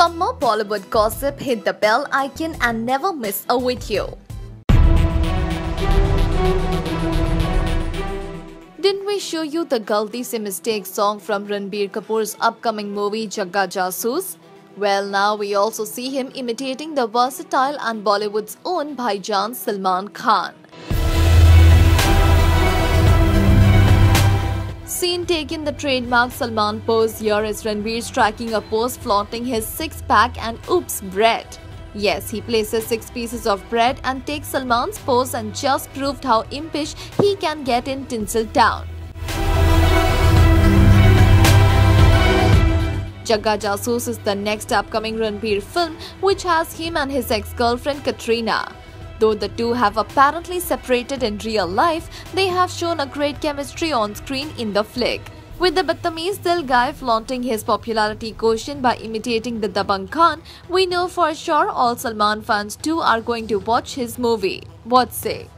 For more Bollywood gossip, hit the bell icon and never miss a video. Didn't we show you the Galti Se Mistake song from Ranbir Kapoor's upcoming movie Jagga Jasoos? Well, now we also see him imitating the versatile and Bollywood's own Bhaijan Salman Khan. Taken the trademark Salman pose here is Ranbir striking a pose flaunting his six pack and oops bread. Yes, he places six pieces of bread and takes Salman's pose and just proved how impish he can get in Tinseltown. Jagga Jasoos is the next upcoming Ranbir film which has him and his ex-girlfriend Katrina. Though the two have apparently separated in real life, they have shown a great chemistry on screen in the flick. With the Badtameez Dil guy flaunting his popularity quotient by imitating the Dabangg Khan, we know for sure all Salman fans too are going to watch his movie. What say?